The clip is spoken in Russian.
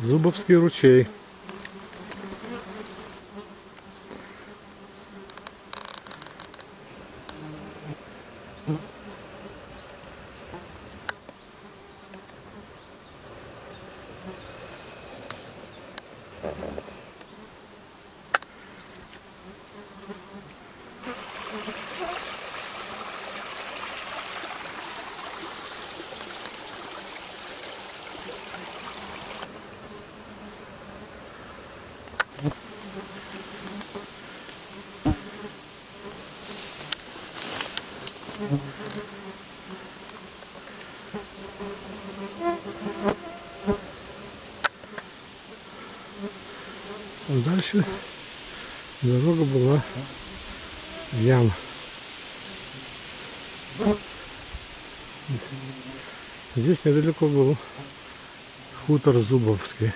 Зубовский ручей. Mm-hmm. Дальше дорога была в яму. Здесь недалеко был хутор Зубовский.